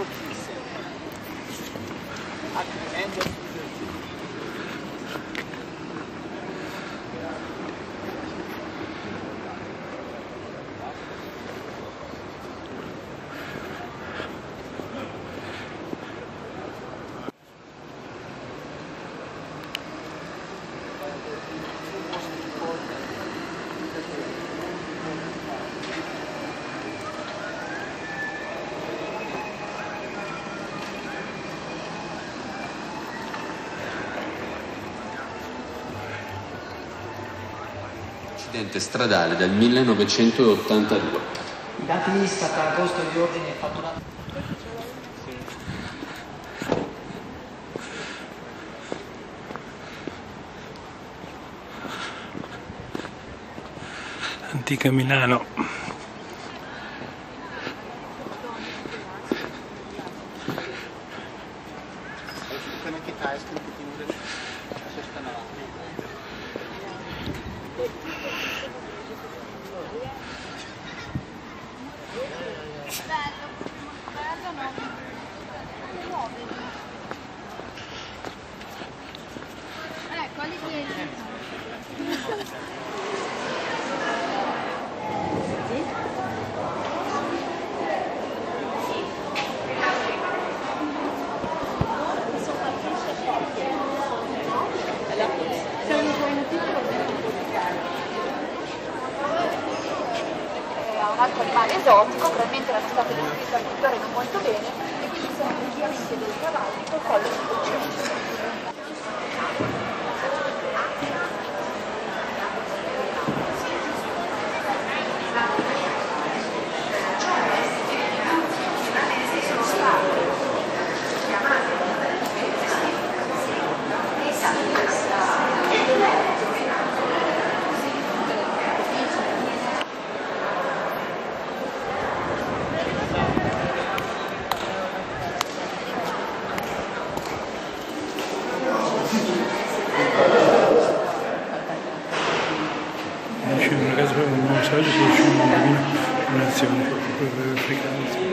At the end of Incidente stradale del 1982. I dati Istat a agosto di ordine fatturato. Antica Milano. Ecco, lì a un esotico, probabilmente erano state descritte al pittore non molto bene e quindi sono praticamente dei cavalli col collo di cucciolo. ですよ。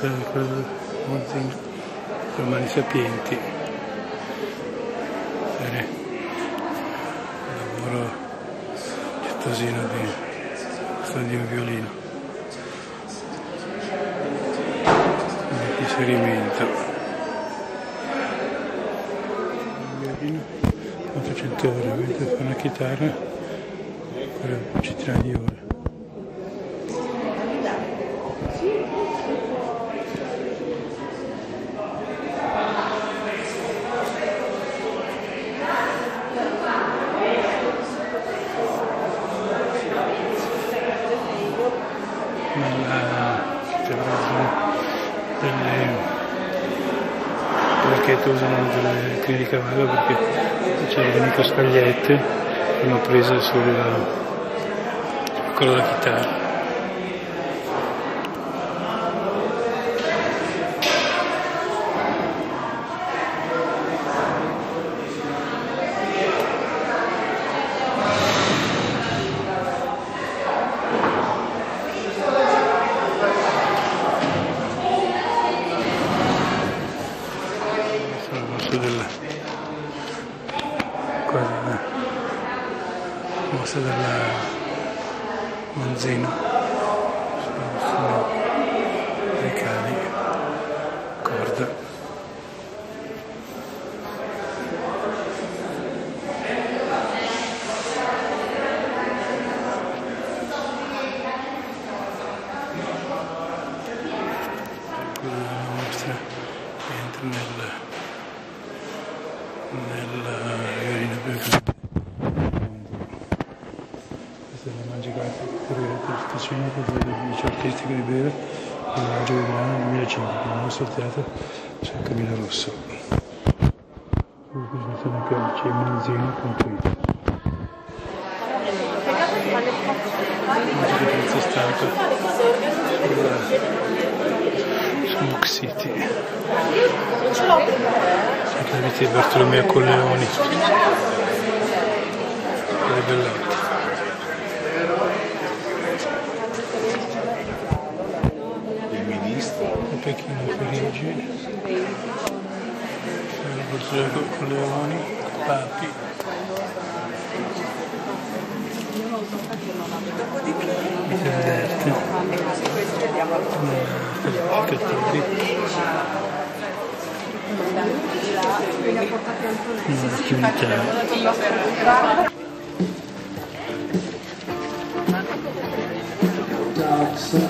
A ver quello Monzino, le mani sapienti. Bene. Il lavoro cittadino di studio in violino. Il inserimento. Violino 400 euro, mentre fa una chitarra, quella un centinaio di ore. nella delle crine di cavallo perché c'è le microscagliette che hanno preso sul quello della chitarra sono mosso del cosa mossa della Monzino sono dei cani corda nella Verina Questa è la Magica Interpretazione del liceo artistico di Bere, il Maggio di Milano 2005, con il Camillo Rosso. Cmenzino.it Magica prezzo stampa su Mook City. Anche la vita di Bartolomeo Colleoni. Le bellate. Il ministro. a Pechino e Parigi, Bartolomeo Colleoni, Papi, Intendente, Qualificatori, Attività. Sì,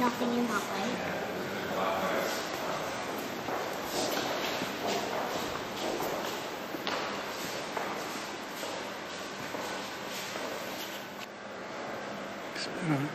nothing in that way. Mm.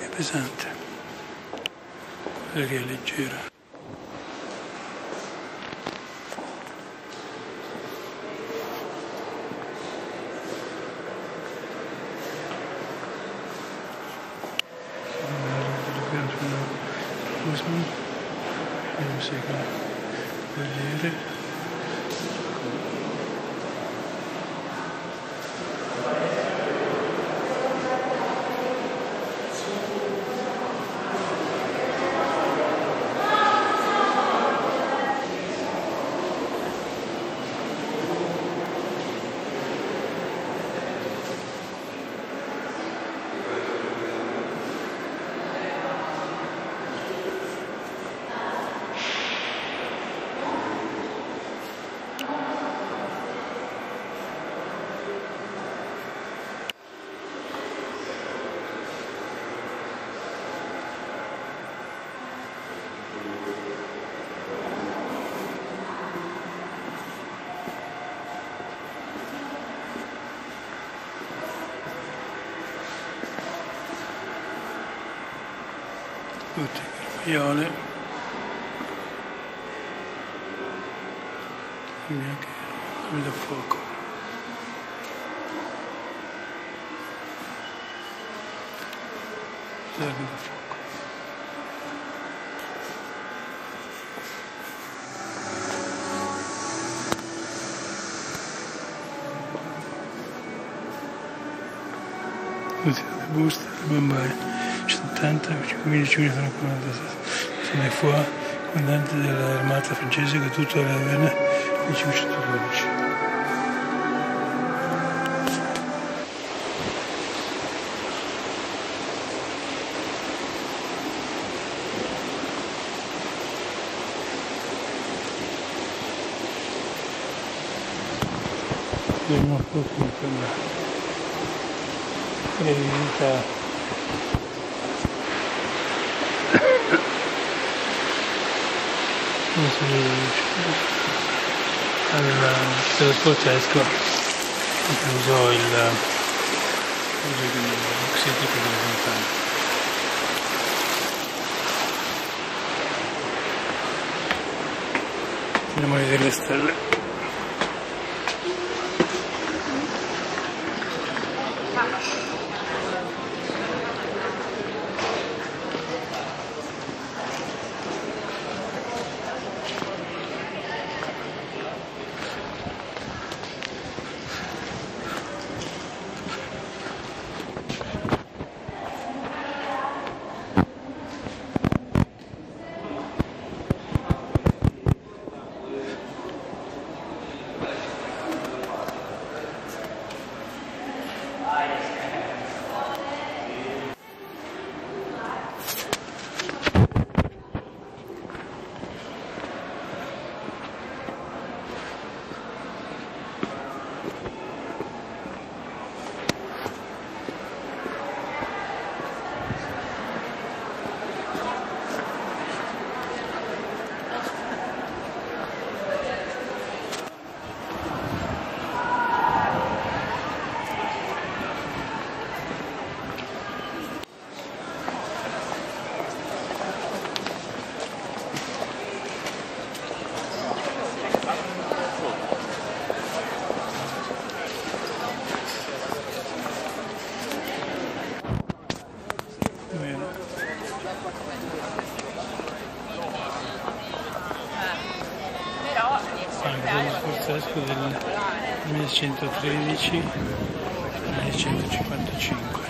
Don't present. È leggera. Cosmo, vediamo se vedere. tutti, Fiole, bianchi, il fuoco. Serve da fuoco. Tutti le buste, le bambine. 70, 5.000 giugno sono 46. Sono fuori, comandante dell'armata francese che tutto era bene 1512. Vediamo un po' come trasporto tedesco usò il uso di ossidico delle fontane andiamo a vedere le stelle 1113 1155.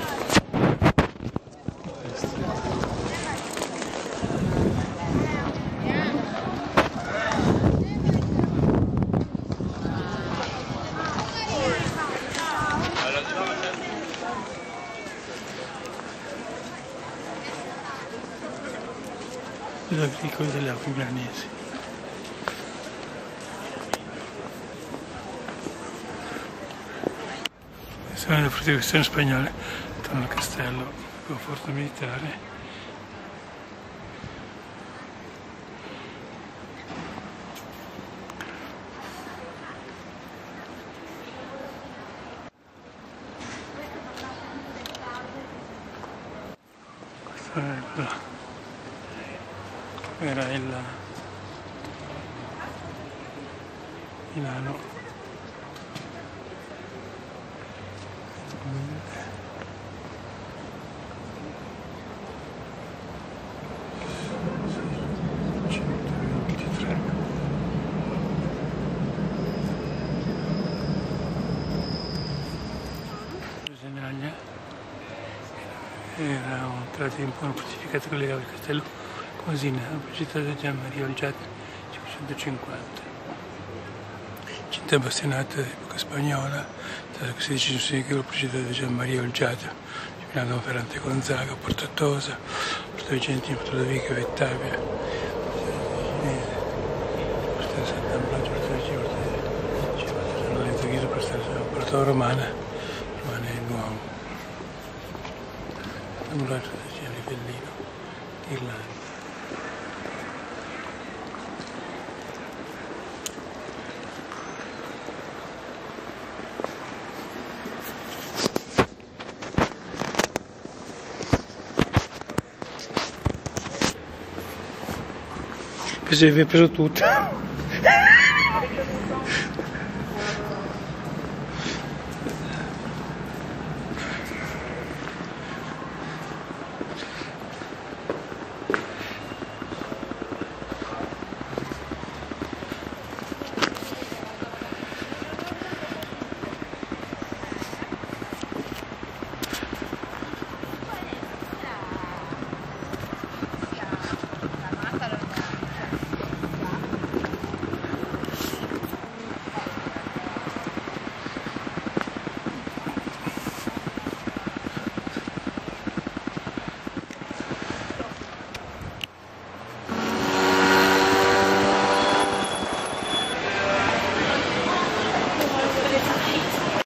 agricoli delle Alpi Milanesi. Sono le fortificazioni spagnole, torno al castello con forte militare. Questo era il Milano era un tratto un po' fortificato che legava il castello Cosina, città di Gian Maria Olgiata, 550. Città bastionata d'epoca spagnola, dal XVI secolo, città di Gian Maria Olgiata, Milano Ferrante Gonzaga, Porto Tosa, Porto Vicentino, Porto Vico, Vettavia, Porto Sant'Ambrogio, Porto Vicino, Porto San Lorenzo Ghiso, Porto Romana, Romana è nuovo. Ambulaggio del Livellino, Irlanda. Penso di aver preso tutto.